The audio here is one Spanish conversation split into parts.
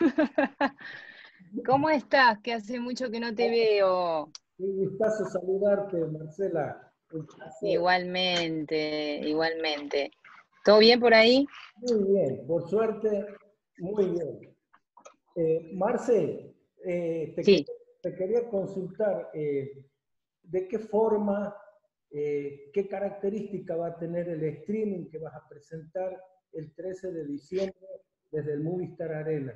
¿Cómo estás? Que hace mucho que no te veo. Un gustazo saludarte, Marcela. Igualmente, igualmente. ¿Todo bien por ahí? Muy bien, por suerte, muy bien. Eh, Marce, eh, te, quería consultar eh, de qué forma, qué característica va a tener el streaming que vas a presentar el 13 de diciembre desde el Movistar Arena.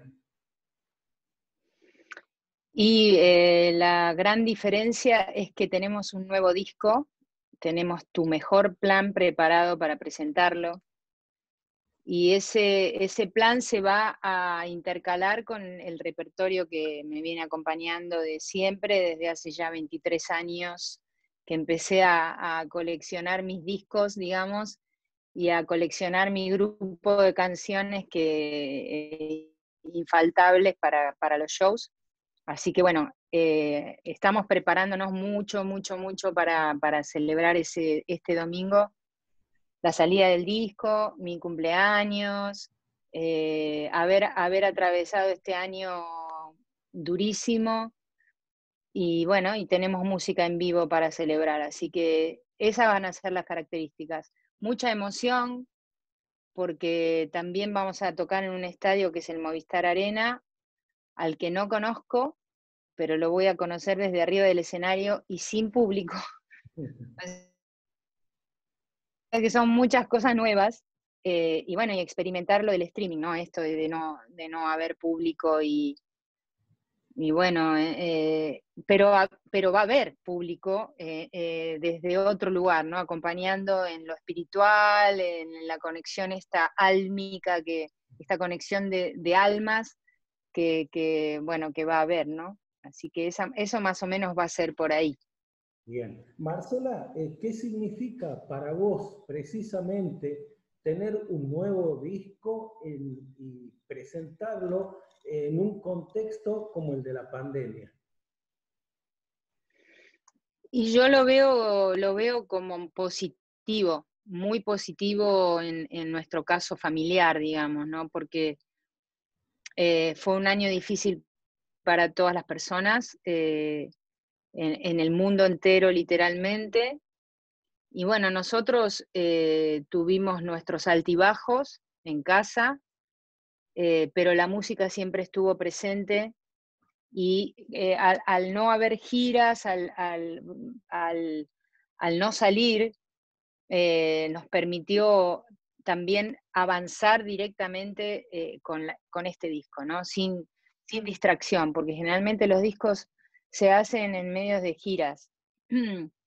Y eh, la gran diferencia es que tenemos un nuevo disco, tenemos tu mejor plan preparado para presentarlo. Y ese, ese plan se va a intercalar con el repertorio que me viene acompañando de siempre, desde hace ya 23 años que empecé a, a coleccionar mis discos, digamos, y a coleccionar mi grupo de canciones que eh, infaltables para, los shows. Así que bueno, eh, estamos preparándonos mucho, mucho, mucho para, celebrar ese, este domingo la salida del disco, mi cumpleaños, eh, haber, haber atravesado este año durísimo y bueno, y tenemos música en vivo para celebrar, así que esas van a ser las características mucha emoción, porque también vamos a tocar en un estadio que es el Movistar Arena, al que no conozco, pero lo voy a conocer desde arriba del escenario y sin público. que son muchas cosas nuevas. Eh, y bueno, y experimentar lo del streaming, ¿no? Esto de, no, de no haber público y, y bueno, eh, eh, pero, pero va a haber público eh, desde otro lugar, ¿no? Acompañando en lo espiritual, en la conexión esta álmica, que, esta conexión de, almas que, bueno, que va a haber, ¿no? Así que eso más o menos va a ser por ahí. Bien. Marcela, ¿qué significa para vos precisamente tener un nuevo disco y presentarlo en un contexto como el de la pandemia? Y yo lo veo, lo veo como positivo, muy positivo en, nuestro caso familiar, digamos, ¿no? Porque eh, fue un año difícil para todas las personas, eh, en, el mundo entero literalmente. Y bueno, nosotros eh, tuvimos nuestros altibajos en casa, eh, pero la música siempre estuvo presente y eh, al, no haber giras, al, no salir, eh, nos permitió también avanzar directamente con, este disco, ¿no? sin, sin distracción, porque generalmente los discos se hacen en medios de giras.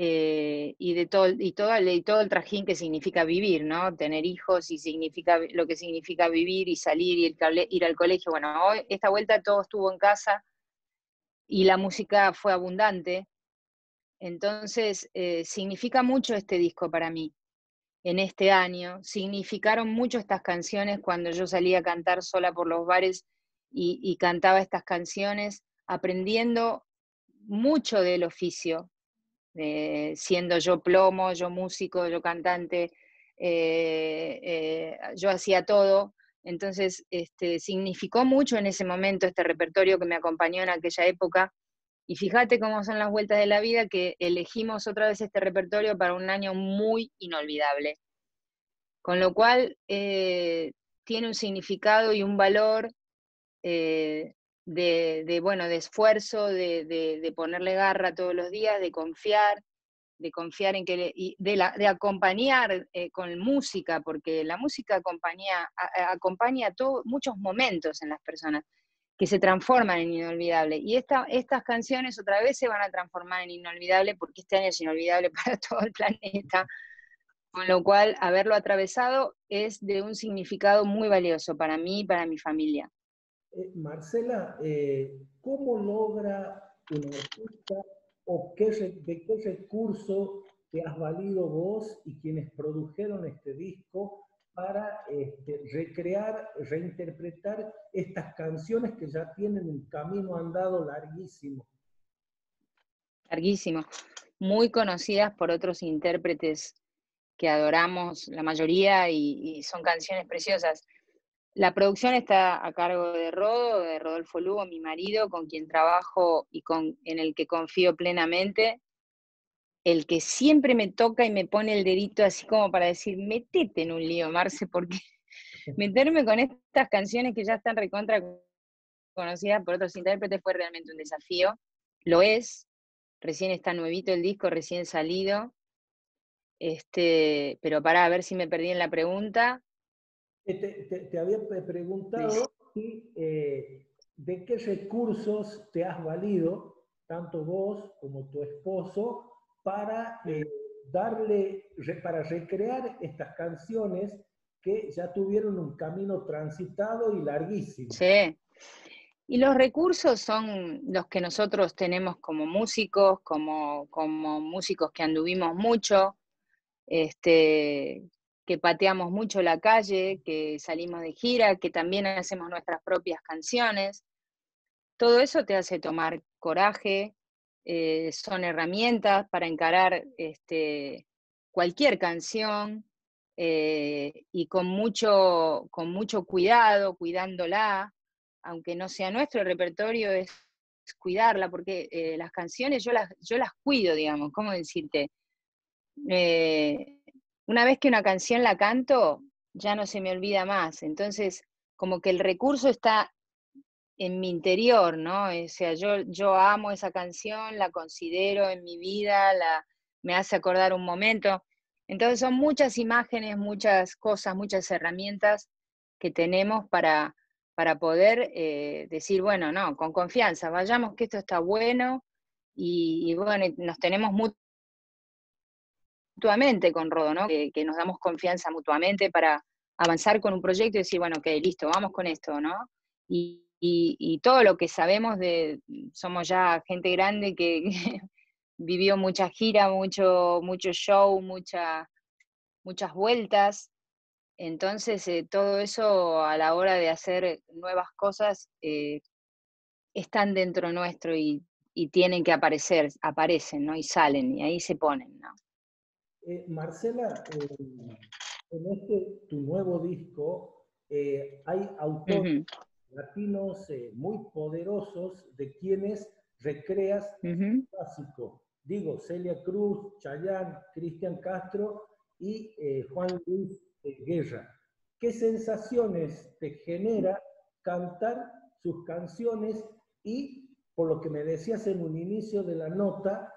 Eh, y de todo, y, todo, y todo el trajín que significa vivir, ¿no? Tener hijos y significa lo que significa vivir y salir y ir al colegio. Bueno, hoy, esta vuelta todo estuvo en casa y la música fue abundante. Entonces, eh, significa mucho este disco para mí en este año. Significaron mucho estas canciones cuando yo salía a cantar sola por los bares y cantaba estas canciones, aprendiendo mucho del oficio, eh, siendo yo plomo, yo músico, yo cantante, eh, eh, yo hacía todo. Entonces, este, significó mucho en ese momento este repertorio que me acompañó en aquella época. Y fíjate cómo son las vueltas de la vida que elegimos otra vez este repertorio para un año muy inolvidable. Con lo cual, tiene un significado y un valor de, bueno, de esfuerzo, de, ponerle garra todos los días, de confiar, de confiar en que, y de, la, de acompañar eh, con música, porque la música acompaña, todo, muchos momentos en las personas que se transforman en inolvidables. Y esta, estas canciones otra vez se van a transformar en inolvidables porque este año es inolvidable para todo el planeta. Con lo cual, haberlo atravesado es de un significado muy valioso para mí y para mi familia. Eh, Marcela, eh, ¿cómo logra un artista o qué, de qué recurso te has valido vos y quienes produjeron este disco para este, recrear, reinterpretar estas canciones que ya tienen un camino andado larguísimo? Larguísimo. Muy conocidas por otros intérpretes que adoramos, la mayoría, y son canciones preciosas. La producción está a cargo de Rodo, de Rodolfo Lugo, mi marido, con quien trabajo y con, en el que confío plenamente. El que siempre me toca y me pone el dedito así como para decir, metete en un lío, Marce, porque meterme con estas canciones que ya están recontra conocidas por otros intérpretes fue realmente un desafío. Lo es. Recién está nuevito el disco, recién salido. Este, pero para ver si me perdí en la pregunta. Te, había preguntado eh, de qué recursos te has valido, tanto vos como tu esposo, para eh, darle, para recrear estas canciones que ya tuvieron un camino transitado y larguísimo. Sí. Y los recursos son los que nosotros tenemos como músicos, como, como músicos que anduvimos mucho, este, que pateamos mucho la calle, que salimos de gira, que también hacemos nuestras propias canciones. Todo eso te hace tomar coraje, eh, son herramientas para encarar este, cualquier canción eh, y con mucho, con mucho cuidado, cuidándola, aunque no sea nuestro repertorio, es cuidarla, porque eh, las canciones yo las, yo las cuido, digamos, ¿cómo decirte? Una vez que una canción la canto, ya no se me olvida más. Entonces, como que el recurso está en mi interior, ¿no? O sea, yo, yo amo esa canción, la considero en mi vida, la, me hace acordar un momento. Entonces son muchas imágenes, muchas cosas, muchas herramientas que tenemos para, para poder eh, decir, bueno, no, con confianza, vayamos que esto está bueno y, y bueno, nos tenemos mucho mutuamente con Rodo. Que, nos damos confianza mutuamente para avanzar con un proyecto y decir, bueno, ok, listo, vamos con esto, ¿no? Y, todo lo que sabemos de, somos ya gente grande que, vivió mucha gira, mucho, mucho show, mucha, muchas vueltas. Entonces, eh, todo eso a la hora de hacer nuevas cosas eh, están dentro nuestro y, y, tienen que aparecer, aparecen, ¿no? Y salen, y ahí se ponen, ¿no? Eh, Marcela, en este tu nuevo disco eh, hay autores latinos eh, muy poderosos de quienes recreas uh clásico. Digo, Celia Cruz, Chayán, Cristian Castro y Juan Luis Guerra. ¿Qué sensaciones te genera cantar sus canciones y, por lo que me decías en un inicio de la nota,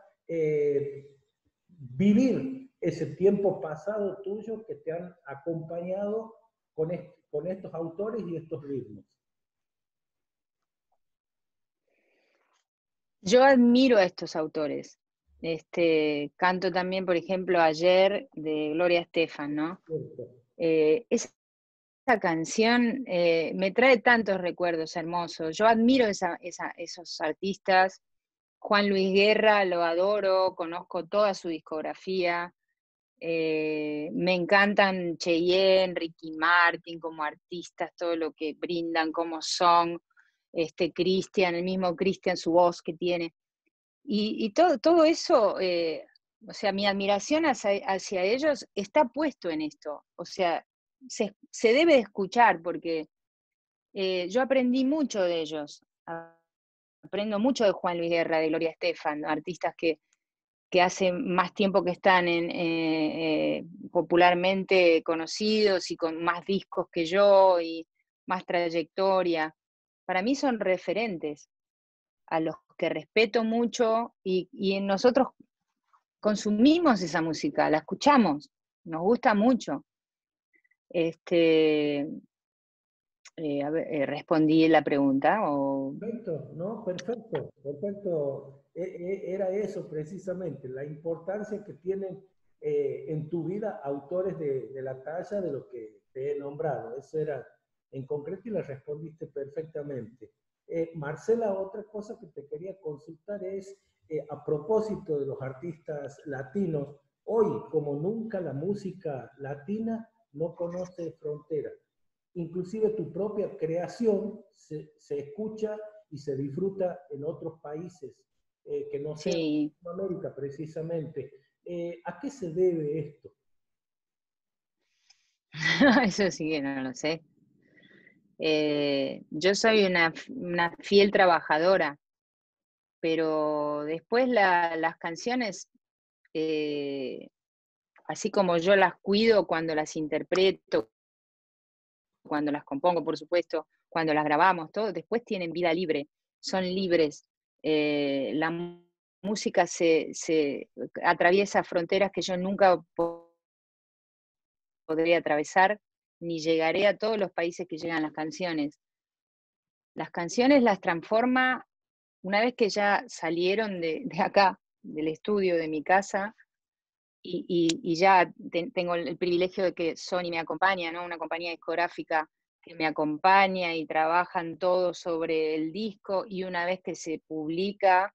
vivir ese tiempo pasado tuyo que te han acompañado con, con estos autores y estos ritmos? Yo admiro a estos autores. Este, canto también, por ejemplo, ayer de Gloria Estefan, ¿no? Eh, esa, canción eh, me trae tantos recuerdos hermosos. Yo admiro esa, esos artistas. Juan Luis Guerra, lo adoro, conozco toda su discografía. Eh, me encantan Cheyenne, Ricky Martin como artistas, todo lo que brindan, como son, este Cristian, el mismo Cristian, su voz que tiene. Y, todo, todo eso, eh, o sea, mi admiración hacia, ellos está puesto en esto. O sea, se, debe de escuchar porque eh, yo aprendí mucho de ellos. Aprendo mucho de Juan Luis Guerra, de Gloria Estefan, artistas que, que hace más tiempo que están en, eh, eh, popularmente conocidos y con más discos que yo y más trayectoria. Para mí son referentes a los que respeto mucho y, nosotros consumimos esa música, la escuchamos, nos gusta mucho. Este, eh, respondí la pregunta. Perfecto, ¿no? Perfecto, perfecto. E, e, era eso precisamente, la importancia que tienen eh, en tu vida autores de, la talla de lo que te he nombrado. Eso era en concreto y la respondiste perfectamente. Eh, Marcela, otra cosa que te quería consultar es, eh, a propósito de los artistas latinos, hoy como nunca la música latina no conoce fronteras. Inclusive tu propia creación se, se escucha y se disfruta en otros países eh, que no sea en América precisamente. Eh, ¿A qué se debe esto? Eso sí que no lo sé. Eh, yo soy una, fiel trabajadora, pero después las canciones, eh, así como yo las cuido cuando las interpreto, cuando las compongo, por supuesto, cuando las grabamos, todo, después tienen vida libre, son libres. Eh, la música se, atraviesa fronteras que yo nunca podría atravesar, ni llegaré a todos los países que llegan las canciones. Las canciones las transforma una vez que ya salieron de, acá, del estudio, de mi casa, y, ya tengo el, privilegio de que Sony me acompaña, ¿no? una compañía discográfica que me acompaña y trabajan todo sobre el disco, y una vez que se publica,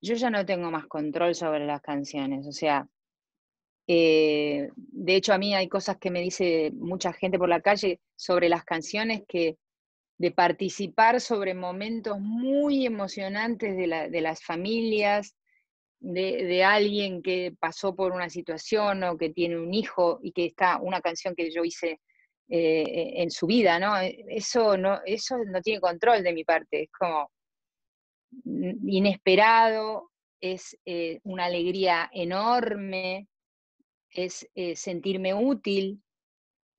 yo ya no tengo más control sobre las canciones, o sea, eh, de hecho, a mí hay cosas que me dice mucha gente por la calle sobre las canciones que de participar sobre momentos muy emocionantes de, las familias, de, alguien que pasó por una situación o que tiene un hijo y que está una canción que yo hice eh, en su vida, ¿no? Eso no, eso no tiene control de mi parte, es como inesperado, es eh, una alegría enorme, es eh, sentirme útil,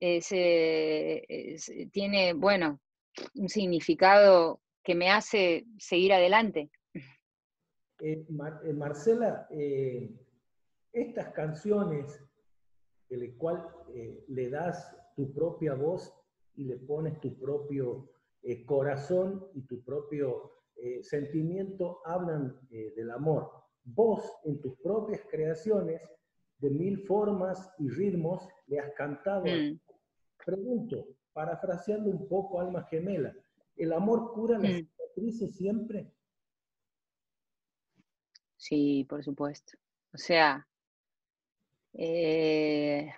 eh, tiene, bueno, un significado que me hace seguir adelante. Eh, Marcela, estas canciones, en las cuales le das tu propia voz y le pones tu propio corazón y tu propio sentimiento, hablan del amor. Vos en tus propias creaciones de mil formas y ritmos le has cantado. Mm. Pregunto, parafraseando un poco Alma Gemela, ¿el amor cura las mm. cicatrices siempre? Sí, por supuesto. O sea, eh,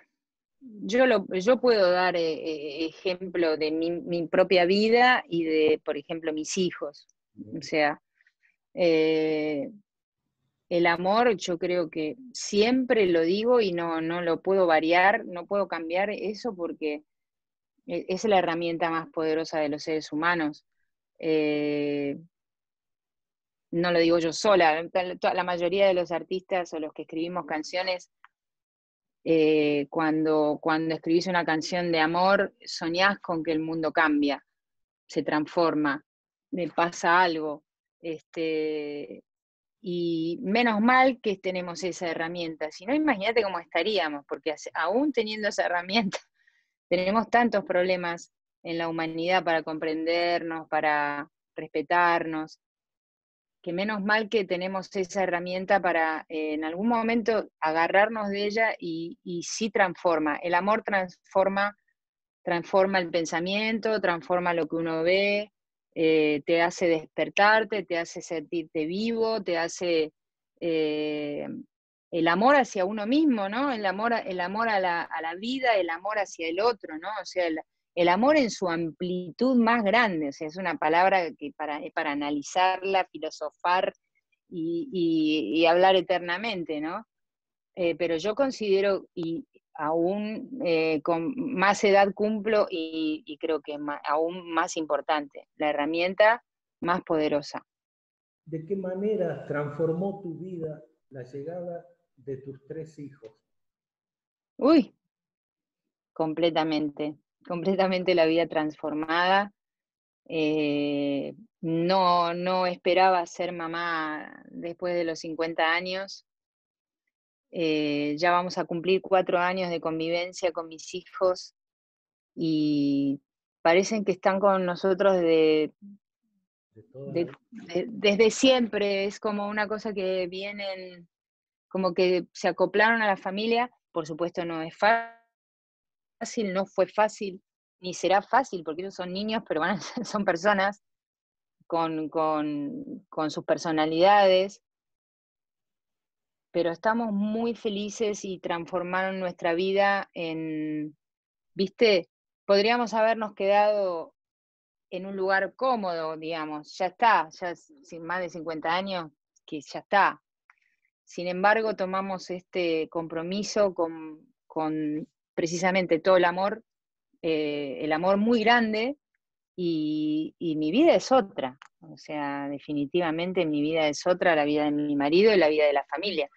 yo, lo, yo puedo dar eh, eh, ejemplo de mi, propia vida y de, por ejemplo, mis hijos. O sea, el amor, yo creo que siempre lo digo y no, no lo puedo variar, no puedo cambiar eso porque e, es la herramienta más poderosa de los seres humanos. Eh, no lo digo yo sola, la mayoría de los artistas o los que escribimos canciones, eh, cuando, cuando escribís una canción de amor, soñás con que el mundo cambia, se transforma, me pasa algo. Este, y menos mal que tenemos esa herramienta, si no, imagínate cómo estaríamos, porque aún teniendo esa herramienta, tenemos tantos problemas en la humanidad para comprendernos, para respetarnos, que menos mal que tenemos esa herramienta para eh, en algún momento agarrarnos de ella y, y sí transforma. El amor transforma, transforma el pensamiento, transforma lo que uno ve, eh, te hace despertarte, te hace sentirte vivo, te hace eh, el amor hacia uno mismo, ¿no? El amor, el amor a, la, vida, el amor hacia el otro, ¿no? Amor en su amplitud más grande, o sea, es una palabra que para, para analizarla, filosofar y, hablar eternamente, ¿no? Eh, pero yo considero, y, aún eh, con más edad cumplo y, creo que aún más importante, la herramienta más poderosa. ¿De qué manera transformó tu vida la llegada de tus tres hijos? Uy, completamente, completamente la vida transformada. Eh, no, no esperaba ser mamá después de los 50 años. Eh, ya vamos a cumplir cuatro años de convivencia con mis hijos y parecen que están con nosotros de, desde siempre. Es como una cosa que vienen, como que se acoplaron a la familia. Por supuesto no es fácil, no fue fácil, ni será fácil, porque ellos son niños, pero son personas con, con sus personalidades pero estamos muy felices y transformaron nuestra vida en, viste, podríamos habernos quedado en un lugar cómodo, digamos, ya está, ya sin más de 50 años, que ya está. Sin embargo, tomamos este compromiso con precisamente todo el amor eh, el amor muy grande y, mi vida es otra. O sea, definitivamente mi vida es otra, la vida de mi marido y la vida de la familia.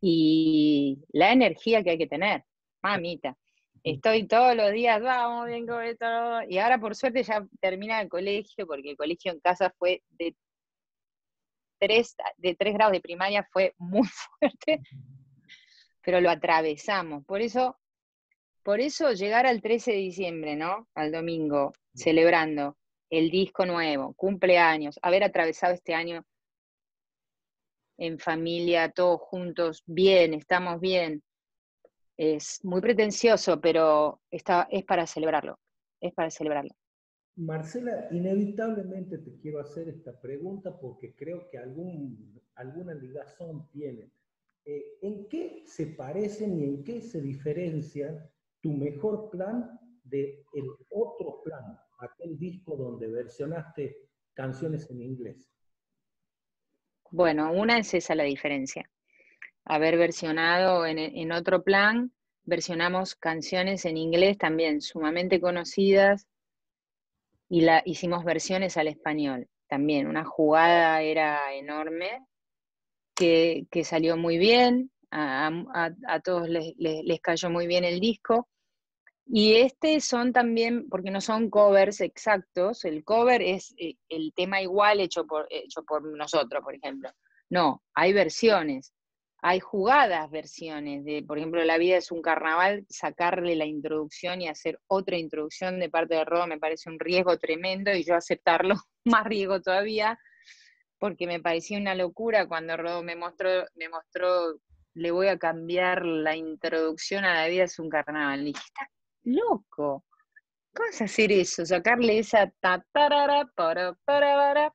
Y la energía que hay que tener, mamita. Estoy todos los días, vamos bien con esto. Y ahora por suerte ya termina el colegio, porque el colegio en casa fue de tres, de tres grados de primaria, fue muy fuerte, pero lo atravesamos. Por eso por eso llegar al 13 de diciembre, ¿no? Al domingo, celebrando el disco nuevo, cumpleaños, haber atravesado este año en familia, todos juntos, bien, estamos bien. Es muy pretencioso, pero está, es para celebrarlo, es para celebrarlo. Marcela, inevitablemente te quiero hacer esta pregunta porque creo que algún, alguna ligazón tiene. Eh, ¿En qué se parecen y en qué se diferencian tu mejor plan de el otro plan, aquel disco donde versionaste canciones en inglés? Bueno, una es esa la diferencia. Haber versionado en, otro plan, versionamos canciones en inglés también sumamente conocidas y la, hicimos versiones al español. También una jugada era enorme, que, salió muy bien, a, todos les, les, cayó muy bien el disco. Y este son también, porque no son covers exactos, el cover es eh, el tema igual hecho por, hecho por nosotros, por ejemplo. No, hay versiones, hay jugadas versiones de, por ejemplo, La vida es un carnaval, sacarle la introducción y hacer otra introducción de parte de Rodo me parece un riesgo tremendo y yo aceptarlo más riesgo todavía, porque me parecía una locura cuando Rodo me mostró, me mostró, le voy a cambiar la introducción a La vida es un carnaval. Loco. ¿Cómo es hacer eso? Sacarle esa para, para,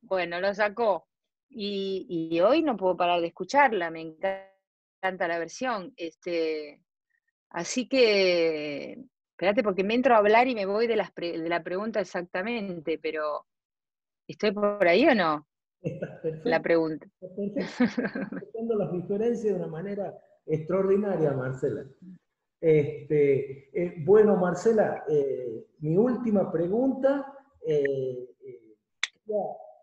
Bueno, lo sacó. Y, hoy no puedo parar de escucharla, me encanta la versión. Este, así que, espérate, porque me entro a hablar y me voy de, las de la pregunta exactamente, pero ¿estoy por ahí o no? La pregunta. las diferencias de una manera extraordinaria, Marcela. Este, eh, bueno, Marcela, eh, mi última pregunta, eh,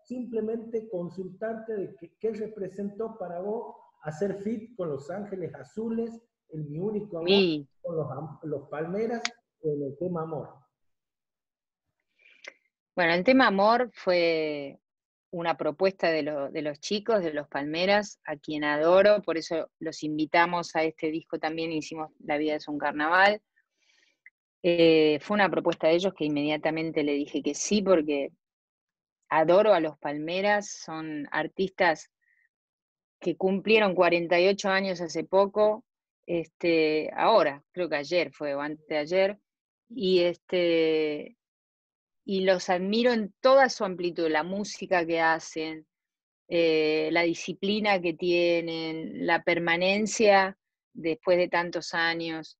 simplemente consultarte de qué, representó para vos hacer fit con Los Ángeles Azules, el mi único amor, con los, los Palmeras, en el tema amor. Bueno, el tema amor fue una propuesta de, los chicos, de los Palmeras, a quien adoro, por eso los invitamos a este disco también, hicimos La vida es un carnaval. Eh, fue una propuesta de ellos que inmediatamente le dije que sí, porque adoro a los Palmeras, son artistas que cumplieron 48 años hace poco, este, ahora, creo que ayer fue o antes de ayer, y este, y los admiro en toda su amplitud, la música que hacen, eh, la disciplina que tienen, la permanencia después de tantos años.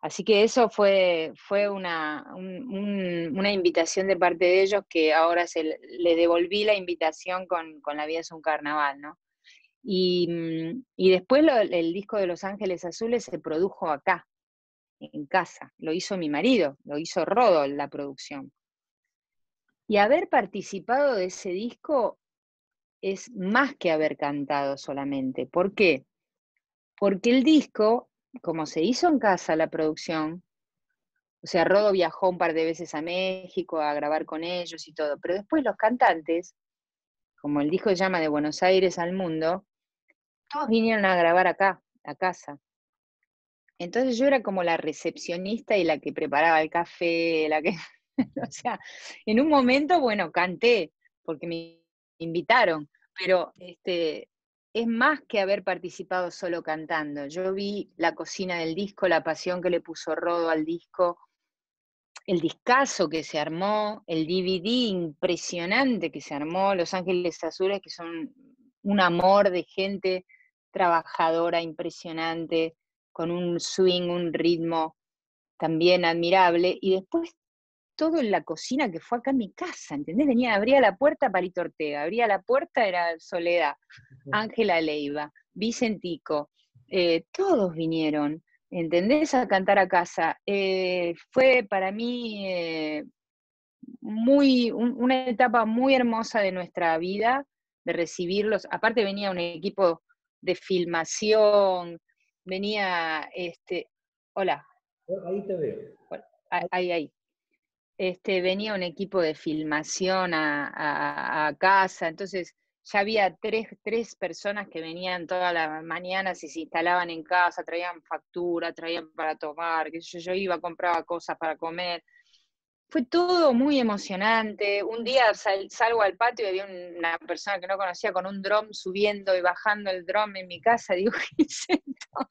Así que eso fue, fue una, una invitación de parte de ellos que ahora se le devolví la invitación con, La vida es un carnaval, ¿no? Y, mm, después el disco de Los Ángeles Azules se produjo acá, en casa. Lo hizo mi marido, lo hizo Rodo la producción. Y haber participado de ese disco es más que haber cantado solamente. ¿Por qué? Porque el disco, como se hizo en casa la producción, o sea, Rodo viajó un par de veces a México a grabar con ellos y todo, pero después los cantantes, como el disco se llama De Buenos Aires al Mundo, todos vinieron a grabar acá, a casa. Entonces yo era como la recepcionista y la que preparaba el café, la que o sea, en un momento, bueno, canté porque me invitaron, pero este, es más que haber participado solo cantando. Yo vi la cocina del disco, la pasión que le puso Rodo al disco, el discazo que se armó, el DVD impresionante que se armó, Los Ángeles Azules, que son un amor de gente trabajadora impresionante, con un swing, un ritmo también admirable, y después todo en la cocina que fue acá en mi casa, ¿entendés? Venía, abría la puerta Palito Ortega, abría la puerta era Soledad, Ángela Leiva, Vicentico, eh, todos vinieron, ¿entendés? A cantar a casa. Eh, fue para mí eh, muy, una etapa muy hermosa de nuestra vida, de recibirlos. Aparte venía un equipo de filmación, venía, este, hola. Ahí te veo. Ahí, ahí. Este, venía un equipo de filmación a, casa, entonces ya había tres, tres, personas que venían todas las mañanas y se instalaban en casa, traían factura, traían para tomar, que yo, yo iba, compraba cosas para comer. Fue todo muy emocionante. Un día salgo al patio y había una persona que no conocía con un drum subiendo y bajando el drum en mi casa. Digo, ¿qué es esto?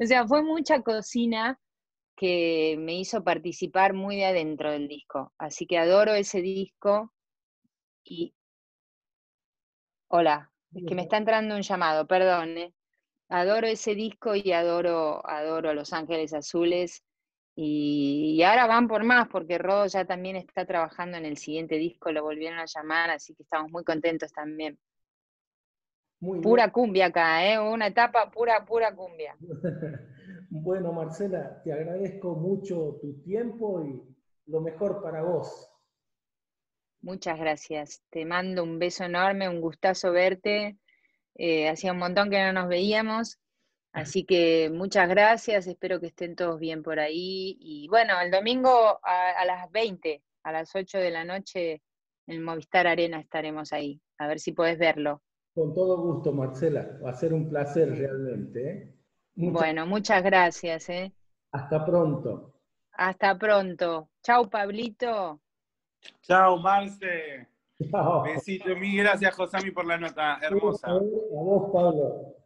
O sea, fue mucha cocina que me hizo participar muy de adentro del disco. Así que adoro ese disco y Hola, es que me está entrando un llamado, perdón. ¿eh? Adoro ese disco y adoro, adoro Los Ángeles Azules. Y, ahora van por más, porque Rodo ya también está trabajando en el siguiente disco, lo volvieron a llamar, así que estamos muy contentos también. pura cumbia acá, ¿eh? una etapa pura, pura cumbia. bueno, Marcela, te agradezco mucho tu tiempo y lo mejor para vos. Muchas gracias. Te mando un beso enorme, un gustazo verte. Eh, hacía un montón que no nos veíamos. Así que muchas gracias, espero que estén todos bien por ahí. Y bueno, el domingo a, las 20, a las 8 de la noche, en Movistar Arena estaremos ahí. A ver si podés verlo. Con todo gusto, Marcela. Va a ser un placer realmente. ¿eh? Bueno, muchas gracias. ¿eh? Hasta pronto. Hasta pronto. Chau, Pablito. Chao, Marce. Chao. Besito, mil gracias, Josami, por la nota hermosa. A vos, Pablo.